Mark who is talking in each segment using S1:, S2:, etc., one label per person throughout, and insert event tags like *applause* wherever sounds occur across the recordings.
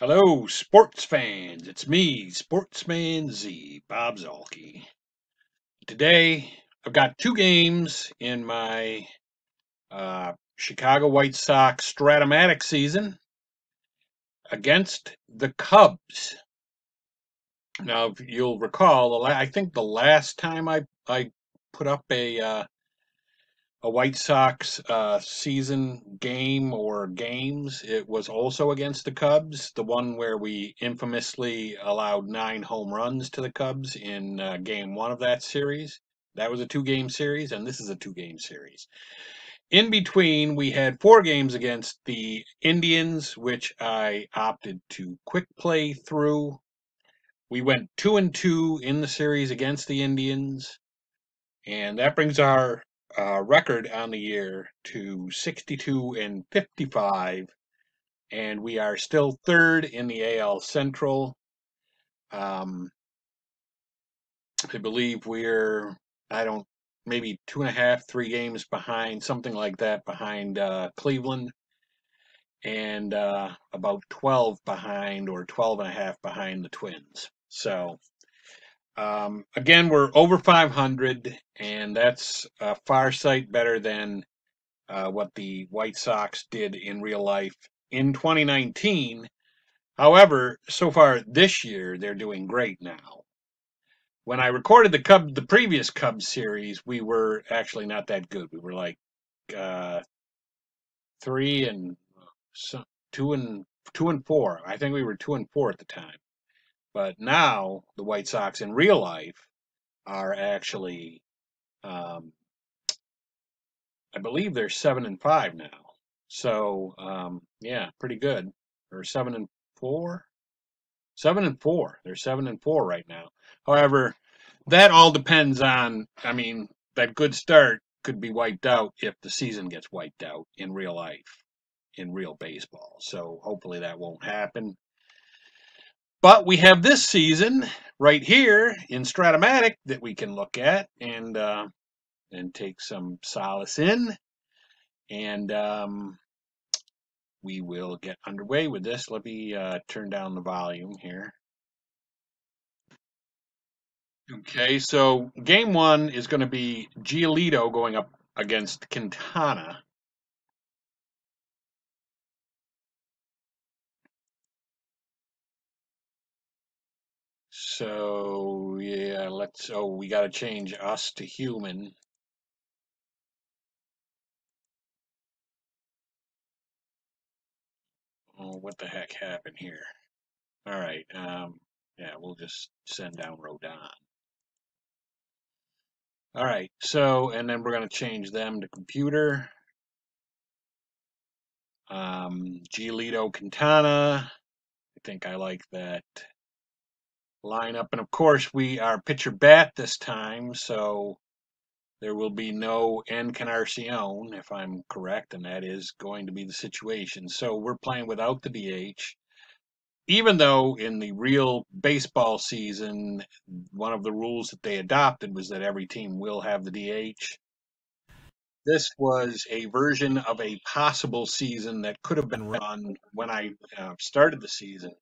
S1: Hello, sports fans. It's me, Sports Man Z, Bob Zuhlke. Today, I've got two games in my uh, Chicago White Sox Strat-O-Matic season against the Cubs. Now, you'll recall, I think the last time I, I put up a uh, a White Sox uh, season game or games. It was also against the Cubs, the one where we infamously allowed nine home runs to the Cubs in uh, game one of that series. That was a two game series, and this is a two game series. In between, we had four games against the Indians, which I opted to quick play through. We went two and two in the series against the Indians, and that brings our uh, record on the year to 62 and 55, and we are still third in the AL Central. Um, I believe we're, I don't, maybe two and a half, three games behind, something like that, behind uh, Cleveland, and uh, about 12 behind or 12 and a half behind the Twins. So, um, again, we're over 500, and that's a far sight better than uh, what the White Sox did in real life in 2019. However, so far this year, they're doing great now. When I recorded the Cub, the previous Cubs series, we were actually not that good. We were like uh, three and uh, two and two and four. I think we were two and four at the time. But now the White Sox in real life are actually, um, I believe they're seven and five now. So um, yeah, pretty good. Or seven and four. Seven and four. They're seven and four right now. However, that all depends on. I mean, that good start could be wiped out if the season gets wiped out in real life, in real baseball. So hopefully that won't happen. But we have this season right here in Strat-O-Matic that we can look at and uh, and take some solace in. And um, we will get underway with this. Let me uh, turn down the volume here. Okay, so game one is going to be Giolito going up against Quintana. So yeah, let's. Oh, we got to change us to human. Oh, what the heck happened here? All right. Um, yeah, we'll just send down Rodon. All right. So, and then we're going to change them to computer. Um, Giolito Quintana. I think I like that lineup. And of course, we are pitcher bat this time, so there will be no Encarnacion, if I'm correct, and that is going to be the situation. So we're playing without the DH. Even though in the real baseball season, one of the rules that they adopted was that every team will have the DH. This was a version of a possible season that could have been run when I uh, started the season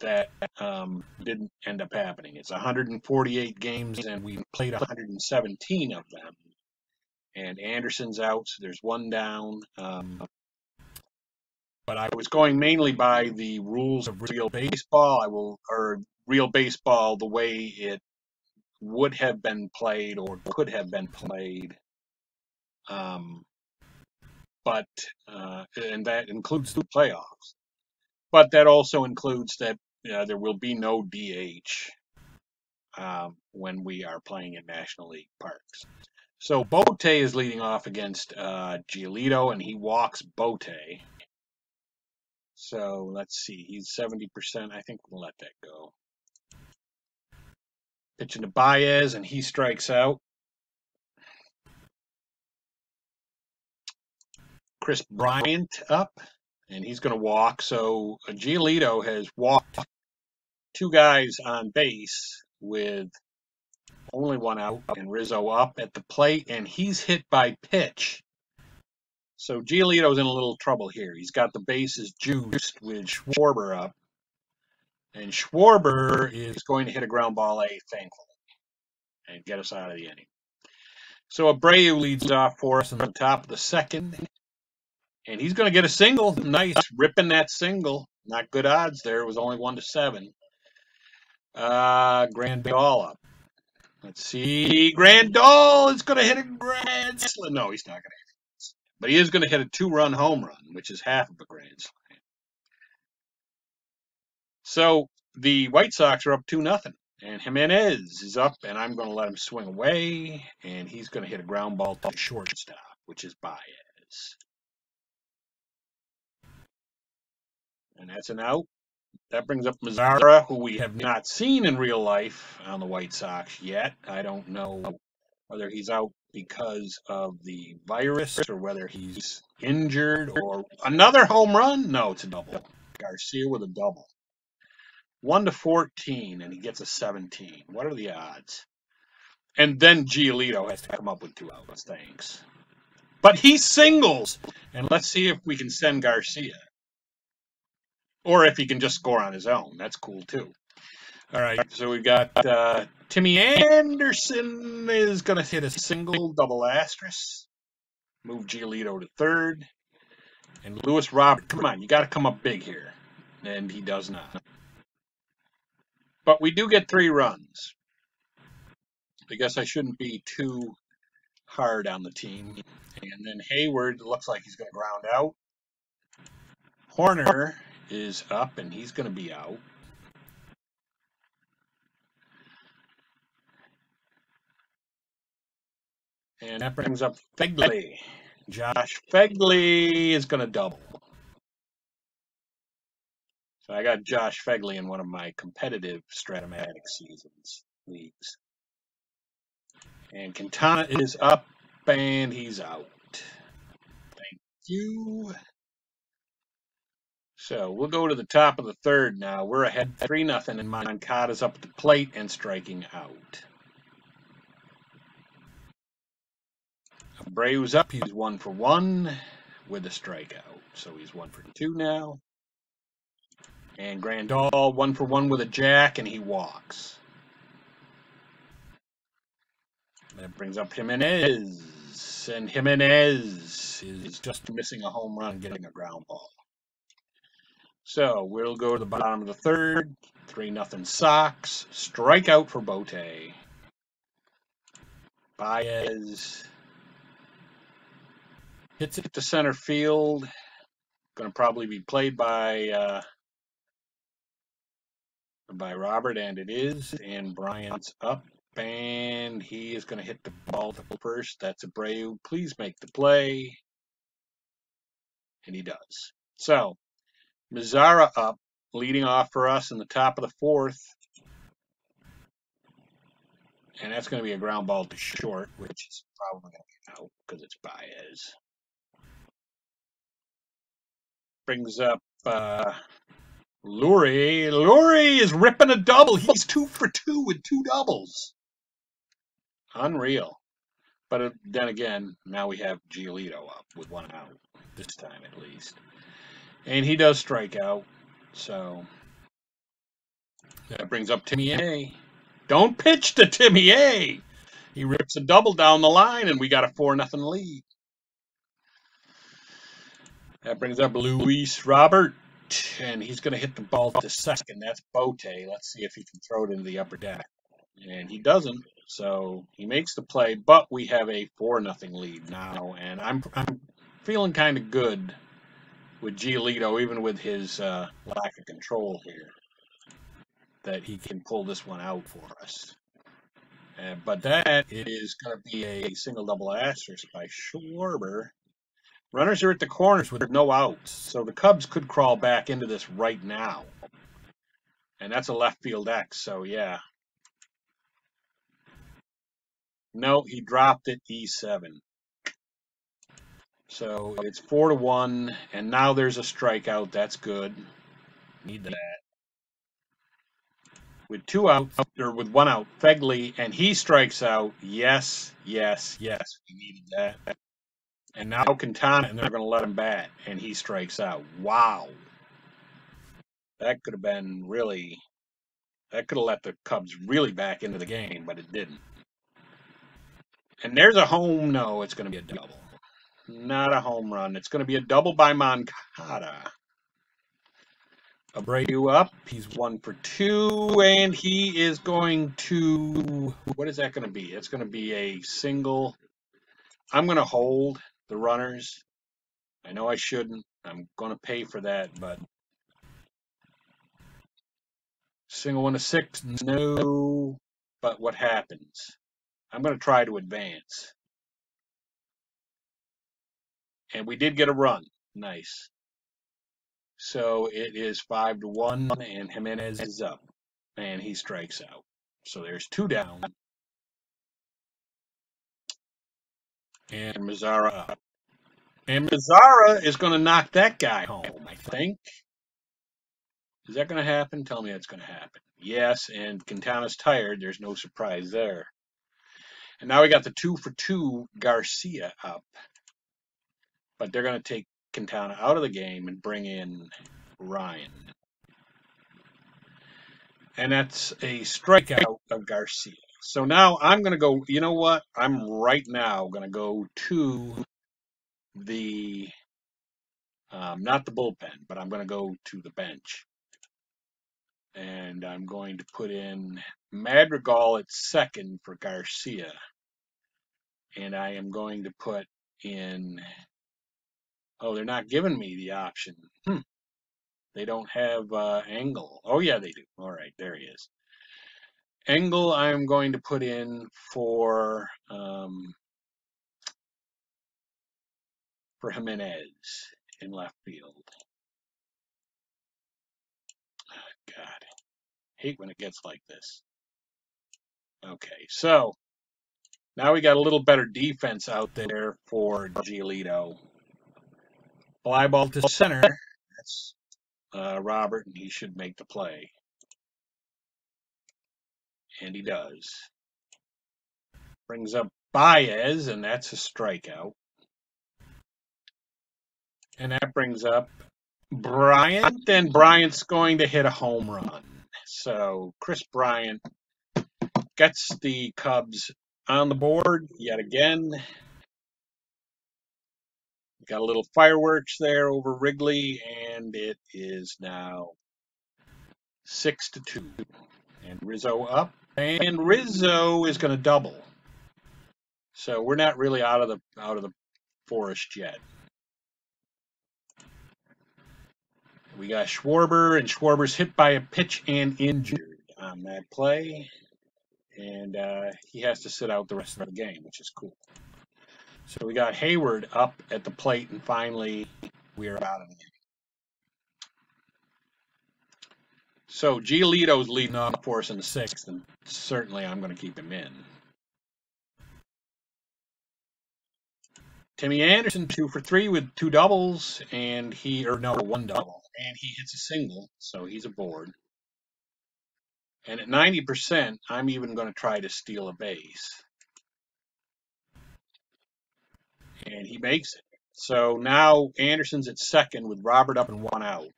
S1: that um, didn't end up happening. It's 148 games, and we played 117 of them. And Anderson's out, so there's one down. Um, but I was going mainly by the rules of real baseball. I will, or real baseball, the way it would have been played or could have been played. Um, but uh, and that includes the playoffs. But that also includes that uh, there will be no DH um, when we are playing in National League parks. So Bote is leading off against uh, Giolito, and he walks Bote. So let's see, he's 70%. I think we'll let that go. Pitching to Baez, and he strikes out. Kris Bryant up and he's going to walk. So Giolito has walked two guys on base with only one out, and Rizzo up at the plate, and he's hit by pitch. So Giolito's in a little trouble here. He's got the bases juiced with Schwarber up. And Schwarber is going to hit a ground ball A, thankfully, and get us out of the inning. So Abreu leads off for us on the top of the second. And he's going to get a single. Nice, ripping that single. Not good odds there. It was only one to seven. Uh, Grandal up. Let's see. Grandal is going to hit a grand slam. No, he's not going to hit it. But he is going to hit a two-run home run, which is half of a grand slam. So the White Sox are up 2 nothing, And Jimenez is up, and I'm going to let him swing away. And he's going to hit a ground ball to shortstop, which is Baez. And that's an out. That brings up Mazara, who we have not seen in real life on the White Sox yet. I don't know whether he's out because of the virus or whether he's injured or another home run. No, it's a double. Garcia with a double. 1 to 14, and he gets a 17. What are the odds? And then Giolito has to come up with two outs. Thanks. But he singles. And let's see if we can send Garcia. Or if he can just score on his own. That's cool too. All right, so we've got uh, Timmy Anderson is going to hit a single double asterisk. Move Giolito to third. And Luis Robert, come on, you got to come up big here. And he does not. But we do get three runs. I guess I shouldn't be too hard on the team. And then Heyward looks like he's going to ground out. Hoerner is up and he's going to be out. And that brings up Phegley. Josh Phegley is going to double. So I got Josh Phegley in one of my competitive Strat-O-Matic seasons leagues. And Quintana is up and he's out. Thank you. So we'll go to the top of the third now. We're ahead 3 nothing, and Moncada's up at the plate and striking out. Abreu's up. He's one for one with a strikeout. So he's one for two now. And Grandal, one for one with a jack, and he walks. That brings up Jimenez. And Jimenez is just missing a home run, getting a ground ball. So we'll go to the bottom of the third. 3 nothing Sox. Strikeout for Bote. Baez hits it to center field. Going to probably be played by uh, by Robert, and it is. And Bryant's up, and he is going to hit the ball to first. That's Abreu. Please make the play. And he does. So Mazara up, leading off for us in the top of the fourth. And that's going to be a ground ball to short, which is probably going to be out because it's Baez. Brings up uh, Leury. Leury is ripping a double. He's two for two with two doubles. Unreal. But uh, then again, now we have Giolito up with one out, this time at least. And he does strike out. So that brings up Timmy A. Don't pitch to Timmy A. He rips a double down the line, and we got a 4 nothing lead. That brings up Luis Robert, and he's going to hit the ball to second. That's Bote. Let's see if he can throw it into the upper deck. And he doesn't, so he makes the play, but we have a 4 nothing lead now, and I'm, I'm feeling kind of good with Giolito, even with his uh, lack of control here, that he can pull this one out for us. Uh, but that is going to be a single double asterisk by Schwarber. Runners are at the corners with no outs, so the Cubs could crawl back into this right now. And that's a left field X, so yeah. No, he dropped it E7. So it's four to one, and now there's a strikeout. That's good. Need that. With two outs, or with one out, Phegley, and he strikes out. Yes, yes, yes. We needed that. And now Quintana, and they're going to let him bat, and he strikes out. Wow. That could have been really, that could have let the Cubs really back into the game, but it didn't. And there's a home. No, it's going to be a double. Not a home run. It's going to be a double by Moncada. Abreu up. He's one for two, and he is going to. What is that going to be? It's going to be a single. I'm going to hold the runners. I know I shouldn't. I'm going to pay for that, but single one to six, no. But what happens? I'm going to try to advance. And we did get a run. Nice. So it is five to one, and Jimenez is up, and he strikes out. So there's two down. And Mazara up. And Mazara is going to knock that guy home, I think. Is that going to happen? Tell me that's going to happen. Yes, and Quintana's tired. There's no surprise there. And now we got the two for two Garcia up. But they're going to take Quintana out of the game and bring in Ryan. And that's a strikeout of Garcia. So now I'm going to go, you know what? I'm right now going to go to the, um, not the bullpen, but I'm going to go to the bench. And I'm going to put in Madrigal at second for Garcia. And I am going to put in Oh, they're not giving me the option. Hmm. They don't have uh, Engel. Oh, yeah, they do. All right, there he is. Engel I'm going to put in for um, for Jimenez in left field. God, hate when it gets like this. Okay, so now we got a little better defense out there for Giolito. Fly ball to center. That's uh, Robert, and he should make the play. And he does. Brings up Baez, and that's a strikeout. And that brings up Bryant, and Bryant's going to hit a home run. So Kris Bryant gets the Cubs on the board yet again. Got a little fireworks there over Wrigley, and it is now six to two. And Rizzo up, and Rizzo is going to double. So we're not really out of the out of the forest yet. We got Schwarber, and Schwarber's hit by a pitch and injured on that play. And uh, he has to sit out the rest of the game, which is cool. So we got Heyward up at the plate, and finally we are out of the game. So Giolito's leading off for us in the sixth, and certainly I'm going to keep him in. Timmy Anderson, two for three with two doubles, and he, or no, one double, and he hits a single, so he's aboard. And at 90%, I'm even going to try to steal a base. And he makes it. So now Anderson's at second with Robert up and one out.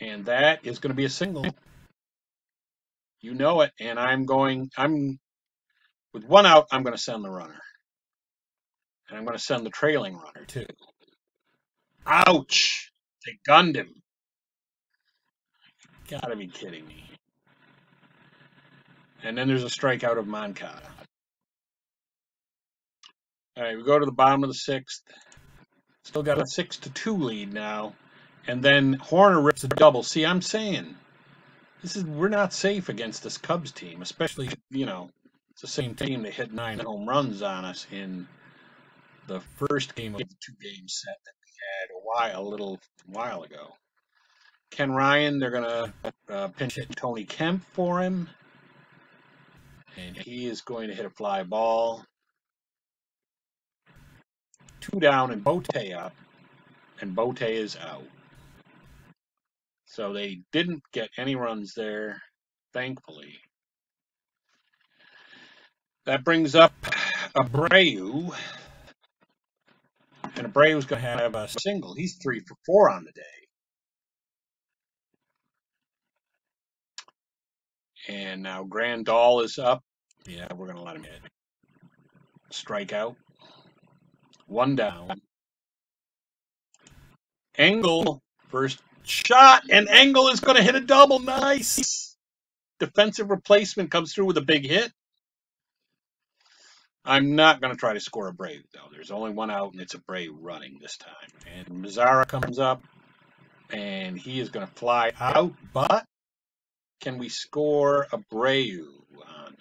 S1: And that is going to be a single. You know it. And I'm going, I'm, with one out, I'm going to send the runner. And I'm going to send the trailing runner too. Ouch! They gunned him. Gotta be kidding me. And then there's a strikeout of Moncada. All right, we go to the bottom of the sixth. Still got a six to two lead now, and then Hoerner rips a double. See, I'm saying this is we're not safe against this Cubs team, especially you know it's the same team that hit nine home runs on us in the first game of the two game set that we had a while a little while ago. Ken Ryan, they're gonna uh, pinch hit Tony Kemp for him, and he is going to hit a fly ball two down and Bote up, and Bote is out. So they didn't get any runs there, thankfully. That brings up Abreu, And Abreu's going to have a single. He's three for four on the day. And now Grandal is up. Yeah, we're going to let him hit. Strike out. One down. Engel, first shot, and Engel is going to hit a double. Nice. Defensive replacement comes through with a big hit. I'm not going to try to score Abreu, though. There's only one out, and it's Abreu running this time. And Mazara comes up, and he is going to fly out, but can we score Abreu on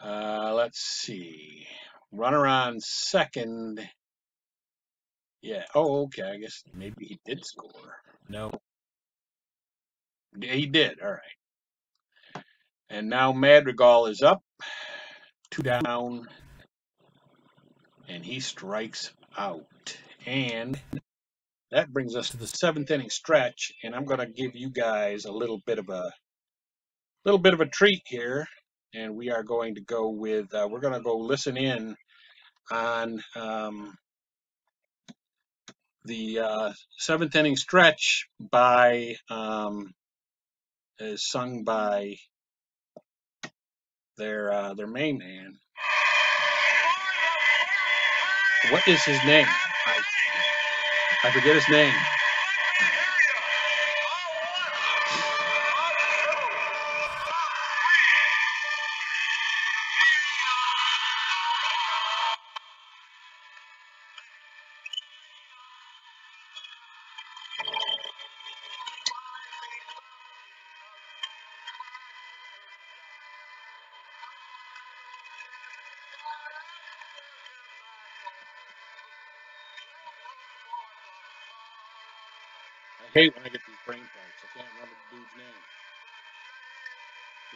S1: that? Uh, let's see. Runner on second. Yeah. Oh, okay. I guess maybe he did score. No. He did. All right. And now Madrigal is up, two down, and he strikes out. And that brings us to the seventh inning stretch, and I'm going to give you guys a little bit of a little bit of a treat here, and we are going to go with uh, we're going to go listen in on um, the uh, seventh inning stretch by um, is sung by their uh, their main man. What is his name? I, I forget his name. Hate when I get these brain farts. I can't remember the dude's name.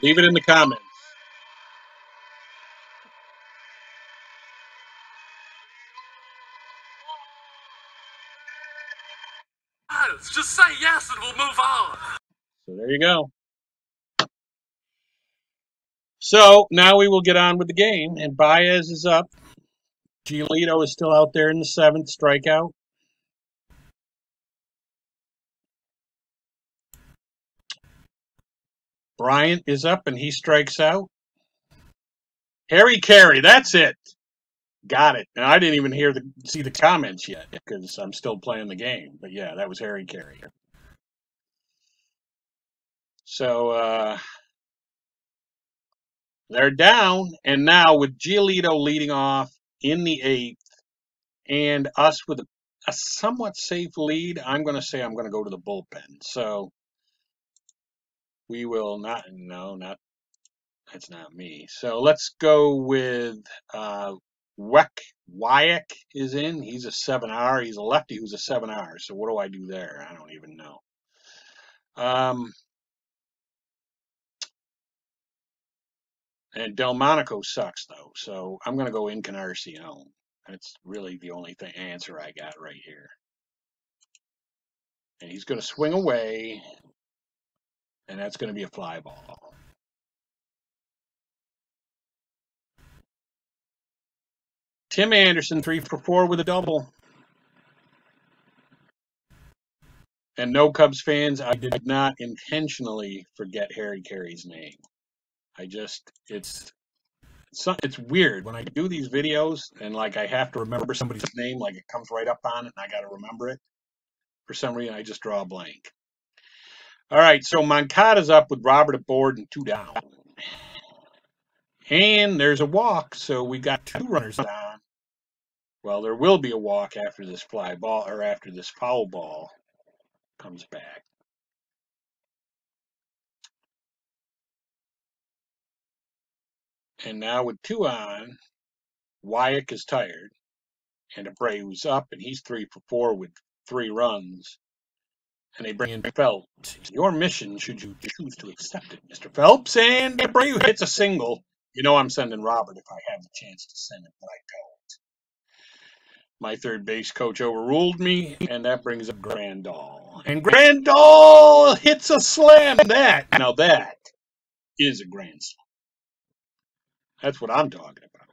S1: Leave it in the comments.
S2: Just say yes and we'll move on.
S1: So there you go. So now we will get on with the game, and Baez is up. Giolito is still out there in the seventh strikeout. Bryant is up and he strikes out. Harry Caray, that's it. Got it. And I didn't even hear the see the comments yet because I'm still playing the game. But yeah, that was Harry Caray. So uh, they're down, and now with Giolito leading off in the eighth, and us with a, a somewhat safe lead, I'm going to say I'm going to go to the bullpen. So we will not. No, not. That's not me. So let's go with uh, Weck. Wyack is in. He's a 7R. He's a lefty who's a 7R. So what do I do there? I don't even know. Um, and Delmonico sucks though, so I'm gonna go Encarnacion. That's really the only thing answer I got right here. And he's gonna swing away, and that's gonna be a fly ball. Tim Anderson, three for four with a double. And no Cubs fans, I did not intentionally forget Harry Caray's name. I just, it's, it's, it's weird when I do these videos and like I have to remember somebody's name, like it comes right up on it and I got to remember it. For some reason, I just draw a blank. All right, so Moncada's up with Robert aboard and two down. And there's a walk, so we got two runners down. Well, there will be a walk after this fly ball or after this foul ball comes back. And now with two on, Wyack is tired, and Abreu's up, and he's three for four with three runs. And they bring in Phelps. Your mission, should you choose to accept it, Mr. Phelps. And Abreu hits a single. You know I'm sending Robert if I have the chance to send him, but I don't. My third base coach overruled me, and that brings up Grandal. And Grandal hits a slam. That now that is a grand slam. That's what I'm talking about.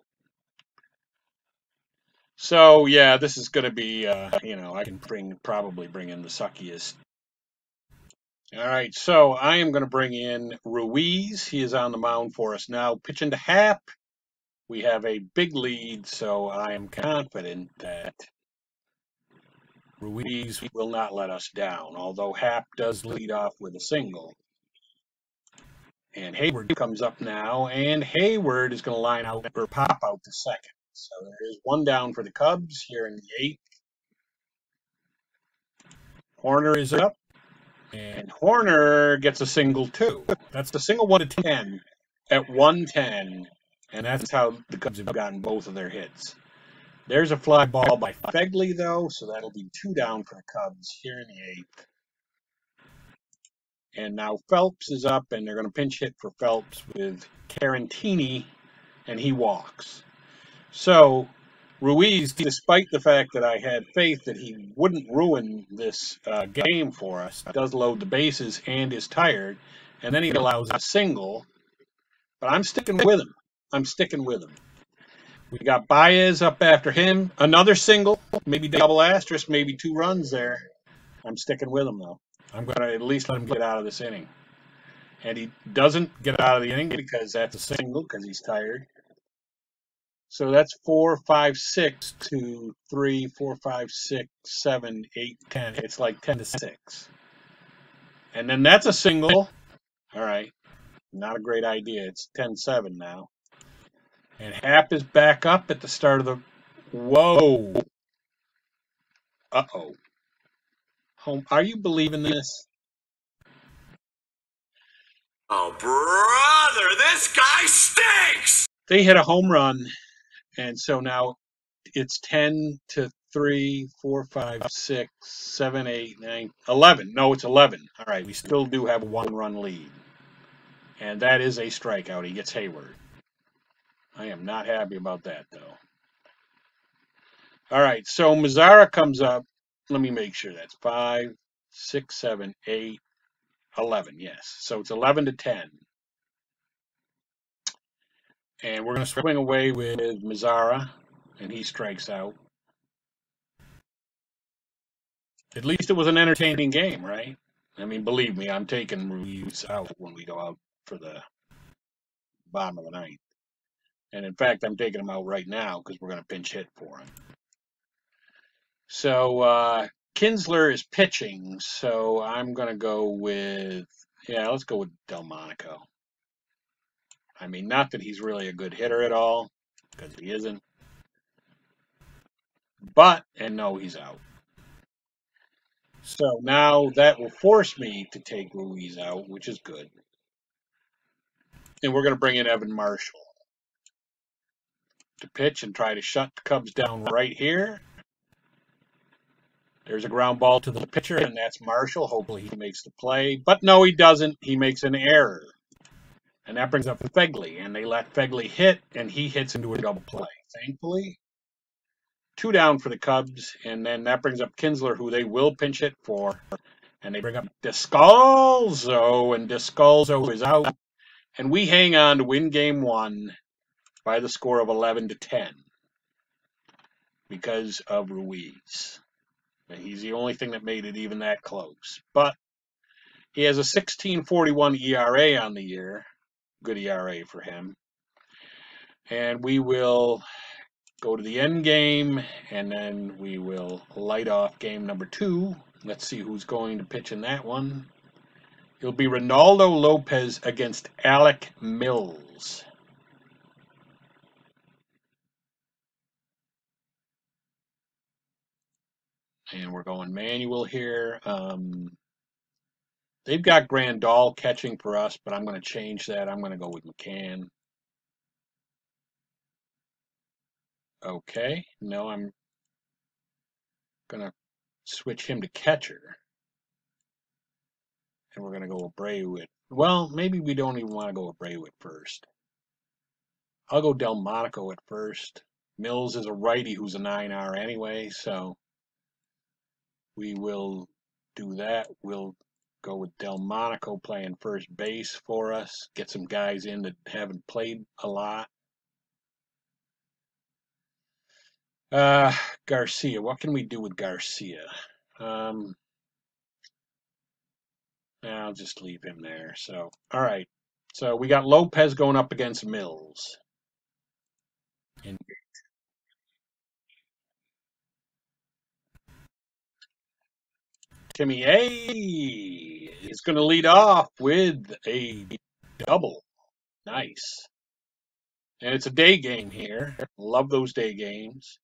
S1: So yeah, this is going to be, uh, you know, I can bring probably bring in the suckiest. All right, so I am going to bring in Ruiz. He is on the mound for us now. Pitching to Happ. We have a big lead, so I am confident that Ruiz will not let us down, although Happ does lead off with a single. And Heyward comes up now, and Heyward is going to line out or pop out to second. So there is one down for the Cubs here in the eighth. Hoerner is up, and Hoerner gets a single too. That's the single one to ten at 110, and that's how the Cubs have gotten both of their hits. There's a fly ball by Phegley, though, so that'll be two down for the Cubs here in the eighth. And now Phelps is up, and they're going to pinch hit for Phelps with Caratini, and he walks. So Ruiz, despite the fact that I had faith that he wouldn't ruin this uh, game for us, does load the bases and is tired, and then he allows a single. But I'm sticking with him. I'm sticking with him. We got Baez up after him. Another single, maybe double asterisk, maybe two runs there. I'm sticking with him though. I'm going to at least let him get out of this inning. And he doesn't get out of the inning because that's a single because he's tired. So that's four, five, six to three, four, five, six, seven, eight, ten. It's like ten to six. And then that's a single. All right. Not a great idea. It's 10 7 now. And Happ is back up at the start of the. Whoa. Uh oh. Home. Are you believing this?
S2: Oh, brother, this guy stinks!
S1: They hit a home run, and so now it's 10 to 3, 4, 5, 6, 7, 8, 9, 11. No, it's 11. All right, we still do have a one run lead. And that is a strikeout. He gets Heyward. I am not happy about that, though. All right, so Mazara comes up. Let me make sure that's 5, 6, 7, 8, 11. Yes. So it's 11 to 10. And we're going to swing away with Mazara, and he strikes out. At least it was an entertaining game, right? I mean, believe me, I'm taking Ruiz out when we go out for the bottom of the ninth. And in fact, I'm taking him out right now because we're going to pinch hit for him. So uh, Kintzler is pitching, so I'm going to go with, yeah, let's go with Delmonico. I mean, not that he's really a good hitter at all, because he isn't. But, and no, he's out. So now that will force me to take Ruiz out, which is good. And we're going to bring in Evan Marshall to pitch and try to shut the Cubs down right here. There's a ground ball to the pitcher, and that's Marshall. Hopefully he makes the play. But no, he doesn't. He makes an error. And that brings up Phegley, and they let Phegley hit, and he hits into a double play. Thankfully, two down for the Cubs, and then that brings up Kintzler, who they will pinch hit for. And they bring up Descalso, and Descalso is out. And we hang on to win game one by the score of 11 to 10 because of Ruiz. And he's the only thing that made it even that close. But he has a 1641 ERA on the year. Good ERA for him. And we will go to the end game and then we will light off game number two. Let's see who's going to pitch in that one. It'll be Reynaldo Lopez against Alec Mills. and we're going manual here. Um, they've got Grandal catching for us, but I'm going to change that. I'm going to go with McCann. Okay, no, I'm going to switch him to catcher. And we're going to go with Braywood. Well, maybe we don't even want to go with Braywood first. I'll go Delmonico at first. Mills is a righty who's a 9R anyway, so we will do that. We'll go with Delmonico playing first base for us, get some guys in that haven't played a lot. Uh, Garcia. What can we do with Garcia? Um, I'll just leave him there. So, all right. So we got Lopez going up against Mills. And Timmy A is going to lead off with a double. Nice. And it's a day game here. Love those day games.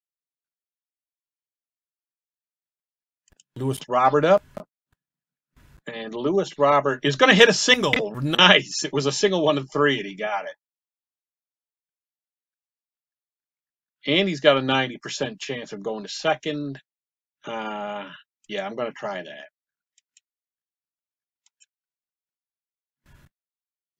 S1: Luis Robert up. And Luis Robert is going to hit a single. Nice. It was a single one to three, and he got it. And he's got a 90% chance of going to second. Uh, yeah, I'm going to try that.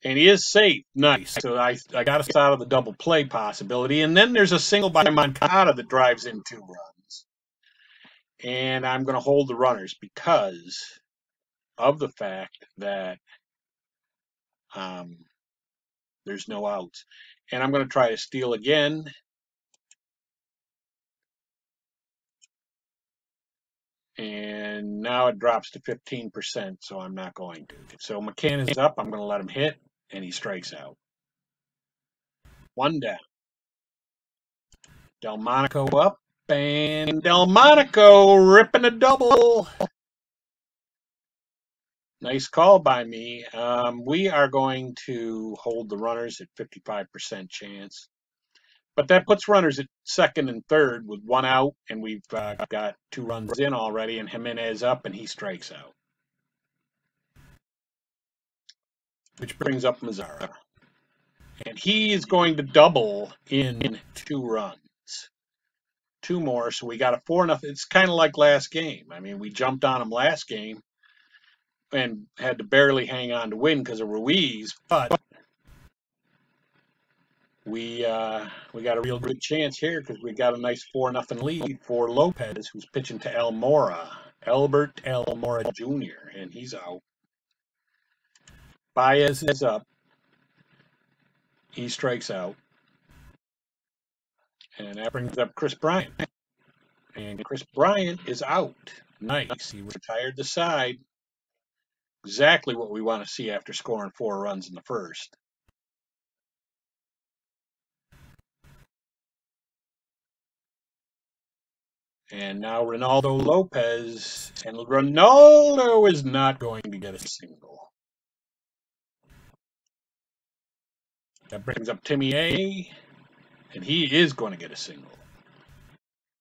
S1: And he is safe. Nice. So I, I got us out of the double play possibility. And then there's a single by Moncada that drives in two runs. And I'm going to hold the runners because of the fact that um, there's no outs. And I'm going to try to steal again. And now it drops to 15%, so I'm not going to. So McCann is up. I'm going to let him hit, and he strikes out. One down. Delmonico up, and Delmonico ripping a double. Nice call by me. Um, we are going to hold the runners at 55% chance. But that puts runners at second and third with one out, and we've uh, got two runs in already, and Jimenez up, and he strikes out. Which brings up Mazara. And he is going to double in two runs. Two more, so we got a four nothing. It's kind of like last game. I mean, we jumped on him last game and had to barely hang on to win because of Ruiz, but we uh, we got a real good chance here because we got a nice four nothing lead for Lopez, who's pitching to Almora, Albert Almora Jr., and he's out. Baez is up. He strikes out. And that brings up Kris Bryant. And Kris Bryant is out. Nice. He retired the side exactly what we want to see after scoring four runs in the first. And now Reynaldo Lopez, and Reynaldo is not going to get a single. That brings up Timmy A, and he is going to get a single.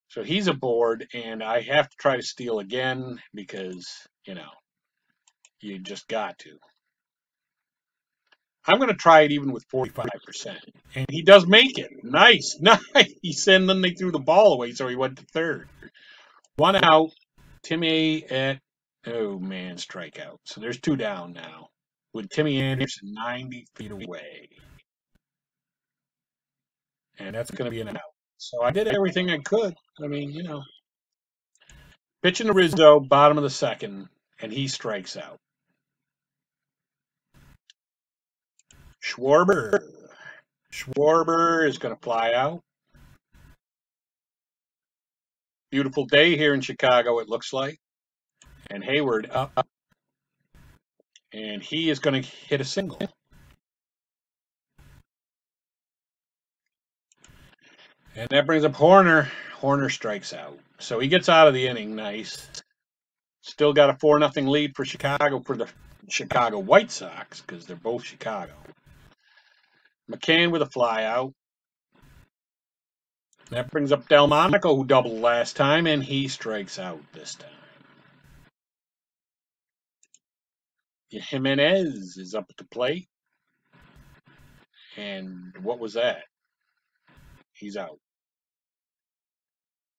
S1: So he's aboard, and I have to try to steal again because, you know, you just got to. I'm going to try it even with 45%. And he does make it. Nice. *laughs* Nice. And then they threw the ball away, so he went to third. One out. Timmy at, oh man, strikeout. So there's two down now with Timmy Anderson 90 feet away. And that's going to be an out. So I did everything I could. I mean, you know. Pitching to Rizzo, bottom of the second, and he strikes out. Schwarber. Schwarber is going to fly out. Beautiful day here in Chicago, it looks like. And Heyward up. And he is going to hit a single. And that brings up Hoerner. Hoerner strikes out. So he gets out of the inning. Nice. Still got a 4 nothing lead for Chicago for the Chicago White Sox because they're both Chicago. McCann with a flyout. That brings up Delmonico, who doubled last time, and he strikes out this time. Jimenez is up at the plate. And what was that? He's out.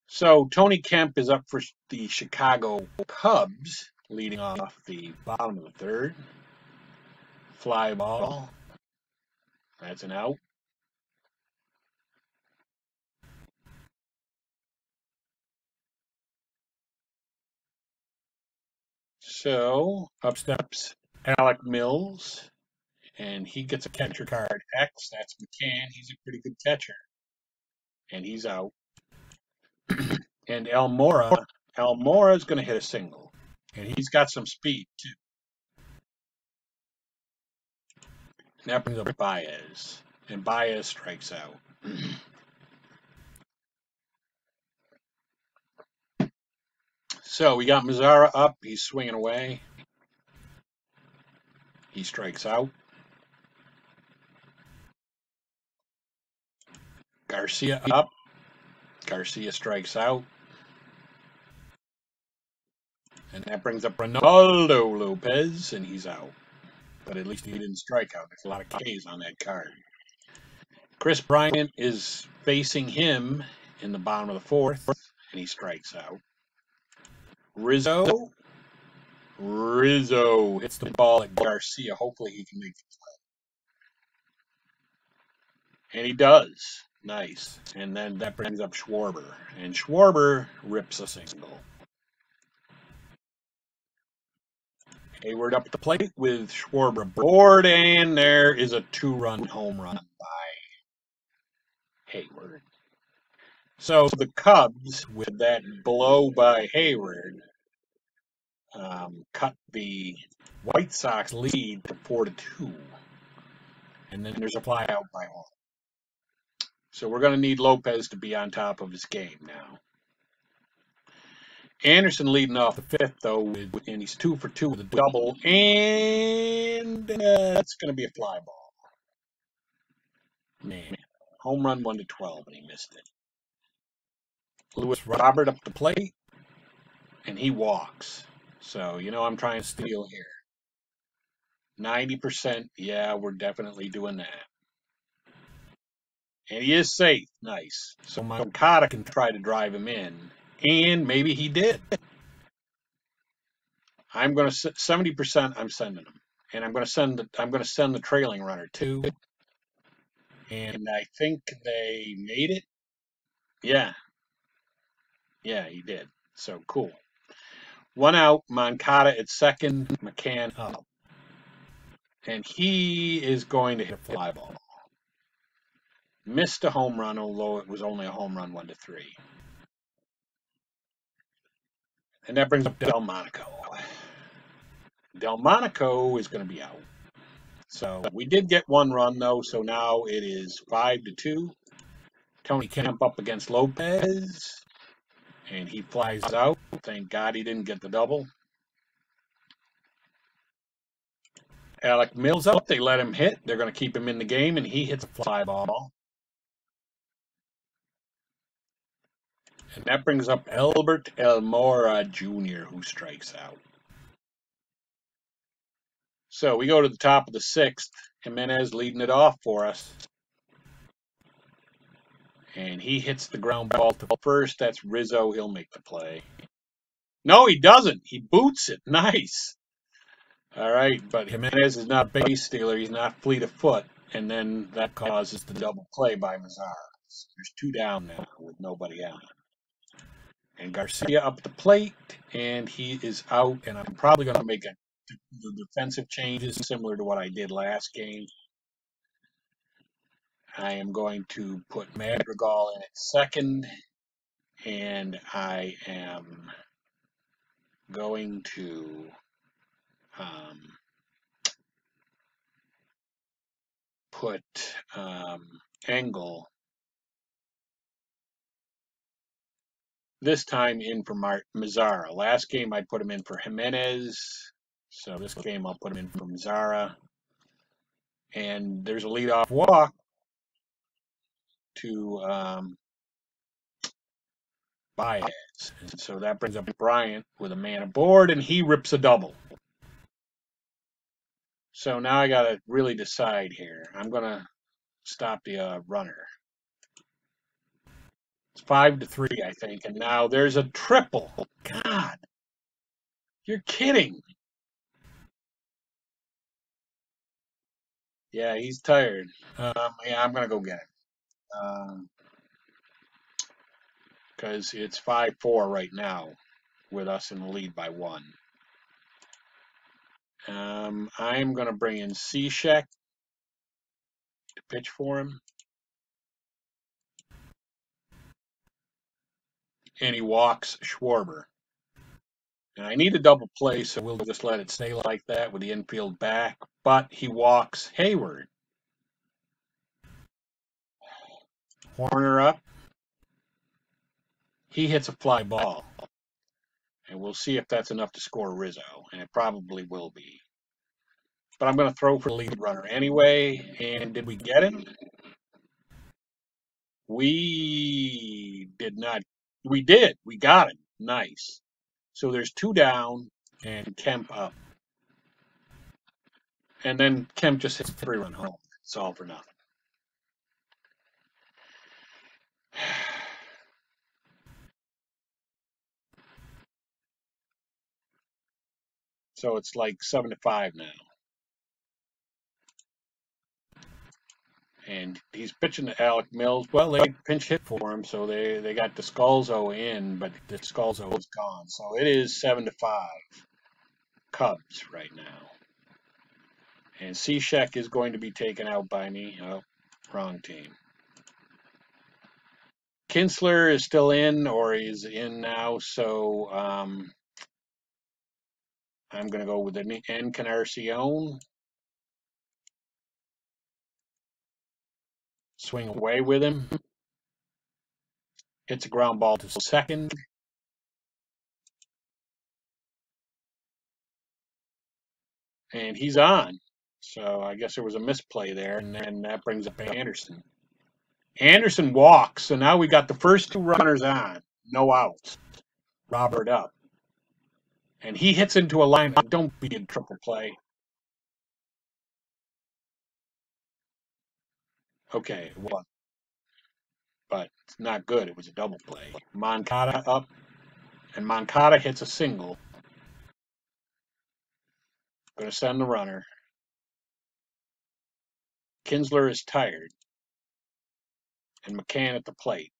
S1: So Tony Kemp is up for the Chicago Cubs, leading off the bottom of the third. Fly ball. That's an out. So up steps Alec Mills, and he gets a catcher card X. That's McCann. He's a pretty good catcher, and he's out. *clears throat* and Almora, Almora is going to hit a single, and he's got some speed too. And that brings up *clears throat* Baez, and Baez strikes out. *clears throat* so we got Mazara up. He's swinging away. He strikes out. Garcia up. Garcia strikes out. And that brings up Reynaldo Lopez, and he's out. But at least he didn't strike out. There's a lot of K's on that card. Kris Bryant is facing him in the bottom of the fourth, and he strikes out. Rizzo. Rizzo hits the ball at Garcia. Hopefully he can make the play. And he does. Nice. And then that brings up Schwarber. And Schwarber rips a single. Heyward up the plate with Schwarber aboard, and there is a two-run home run by Heyward. So the Cubs, with that blow by Heyward, um, cut the White Sox lead to four to two, and then there's a flyout by Hall. So we're going to need Lopez to be on top of his game now. Anderson leading off the fifth, though, and he's two for two with a double, and uh, that's going to be a fly ball. Man, home run one to twelve, and he missed it. Luis Robert up the plate, and he walks. So you know I'm trying to steal here. Ninety percent, yeah, we're definitely doing that. And he is safe, nice. So my Moncada can try to drive him in and maybe he did. I'm going to 70% I'm sending him. And I'm going to send the, I'm going to send the trailing runner too. And I think they made it. Yeah. Yeah, he did. So cool. One out, Moncada at second, McCann up. And he is going to hit fly ball. Missed a home run, although it was only a home run one to three. And that brings up Delmonico. Delmonico is going to be out. So we did get one run though, so now it is five to two. Tony Kemp up against Lopez, and he flies out. Thank God he didn't get the double. Alec Mills up. They let him hit. They're going to keep him in the game, and he hits a fly ball. And that brings up Albert Almora Jr., who strikes out. So we go to the top of the sixth. Jimenez leading it off for us. And he hits the ground ball to first. That's Rizzo. He'll make the play. No, he doesn't. He boots it. *laughs* Nice. All right, but Jimenez is not base stealer. He's not fleet of foot. And then that causes the double play by Mazara. There's two down now with nobody on. And Garcia up the plate, and he is out. And I'm probably going to make a, the defensive changes similar to what I did last game. I am going to put Madrigal in at second, and I am going to um, put um, Engel this time in for Mar- Mazara. Last game I put him in for Jimenez. So this game I'll put him in for Mazara. And there's a leadoff walk to um, Baez. And so that brings up Bryant with a man aboard, and he rips a double. So now I got to really decide here. I'm going to stop the uh, runner. It's five to three, I think. And now there's a triple. God, you're kidding. Yeah, he's tired. Um, yeah, I'm gonna go get him. Because um, it's five four right now, with us in the lead by one. Um, I'm gonna bring in Cishek to pitch for him. And he walks Schwarber. And I need a double play, so we'll just let it stay like that with the infield back. But he walks Heyward. Hoerner up. He hits a fly ball. And we'll see if that's enough to score Rizzo. And it probably will be. But I'm going to throw for the lead runner anyway. And did we get him? We did not. We did. We got him. Nice. So there's two down and Kemp up. And then Kemp just hits three run home. It's all for nothing. *sighs* So it's like seven to five now. And he's pitching to Alec Mills. Well, they pinch hit for him, so they, they got Descalso in, but Descalso is gone. So it is seven to five. Cubs right now. And Cishek is going to be taken out by me. Oh, wrong team. Kintzler is still in, or he's in now, so um, I'm going to go with the Encarnacion. Swing away with him. Hits a ground ball to second. And he's on. So I guess there was a misplay there, and then that brings up Anderson. Anderson walks, so now we got the first two runners on, no outs. Robert up. And he hits into a line. Don't be in triple play. Okay, it. But it's not good. It was a double play. Moncada up, and Moncada hits a single. Going to send the runner. Kintzler is tired. And McCann at the plate.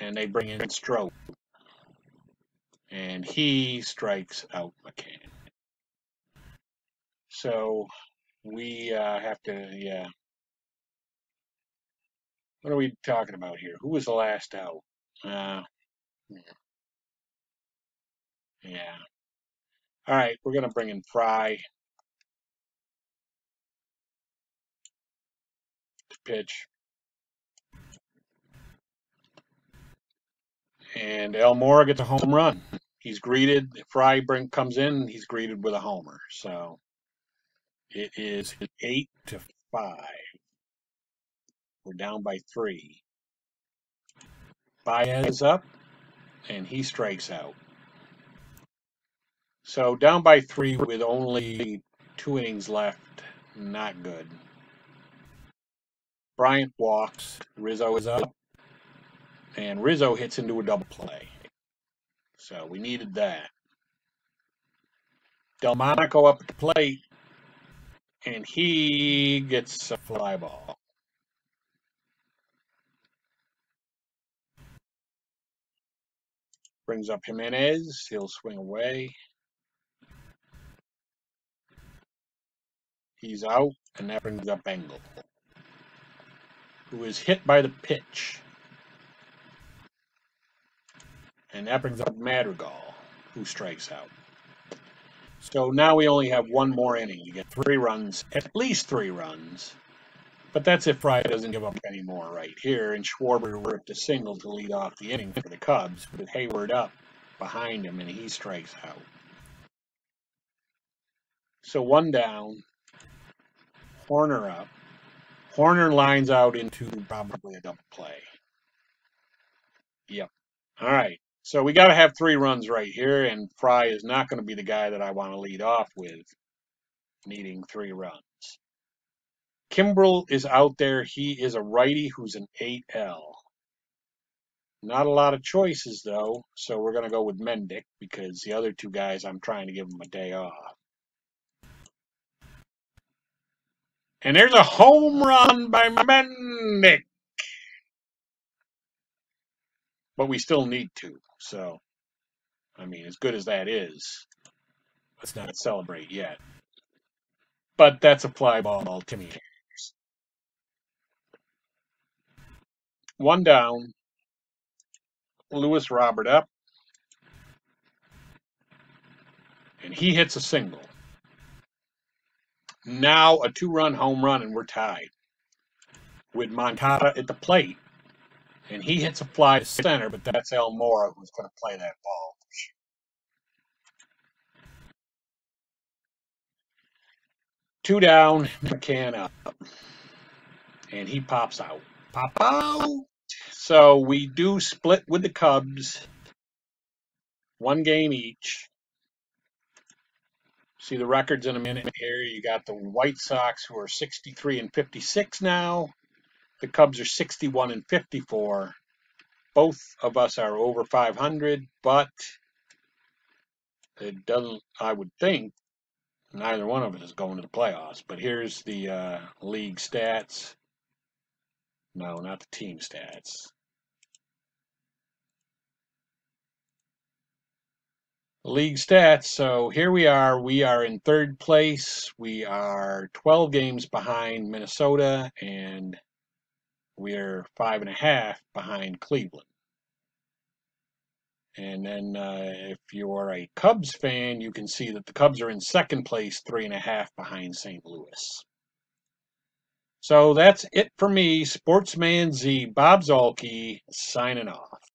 S1: And they bring in Strop. And he strikes out McCann. So we uh, have to, yeah. What are we talking about here? Who was the last out? Uh, yeah. All right, we're going to bring in Fry to pitch. And Almora gets a home run. He's greeted, Fry bring, comes in, he's greeted with a homer. So it is eight to five. We're down by three. Baez is up, and he strikes out. So down by three with only two innings left. Not good. Bryant walks. Rizzo is up. And Rizzo hits into a double play. So we needed that. Delmonico up at the plate and he gets a fly ball. Brings up Jimenez. He'll swing away. He's out, and that brings up Engel, who is hit by the pitch. And that brings up Madrigal, who strikes out. So now we only have one more inning to get three runs, at least three runs. But that's if Fry doesn't give up any more right here. And Schwarber ripped a single to lead off the inning for the Cubs with Heyward up behind him, and he strikes out. So one down, Hoerner up. Hoerner lines out into probably a double play. Yep. All right. So we got to have three runs right here, and Fry is not going to be the guy that I want to lead off with, needing three runs. Kimbrel is out there. He is a righty who's an 8L. Not a lot of choices, though, so we're going to go with Mendick because the other two guys, I'm trying to give them a day off. And there's a home run by Mendick. But we still need to. So, I mean, as good as that is, let's not celebrate yet. But that's a fly ball to me. One down. Luis Robert up. And he hits a single. Now a two run home run, and we're tied with Moncada at the plate. And he hits a fly to center, but that's Almora who's going to play that ball. Two down, McCann up. And he pops out. Pop out! So we do split with the Cubs. One game each. See the records in a minute here. You got the White Sox who are 63 and 56 now. The Cubs are 61 and 54. Both of us are over 500, but it doesn't, I would think, neither one of us is going to the playoffs. But here's the uh, league stats. No, not the team stats. League stats. So here we are. We are in third place. We are 12 games behind Minnesota, and we're five and a half behind Cleveland. And then uh, if you're a Cubs fan, you can see that the Cubs are in second place, three and a half behind St. Louis. So that's it for me, Sports Man Z, Bob Zuhlke, signing off.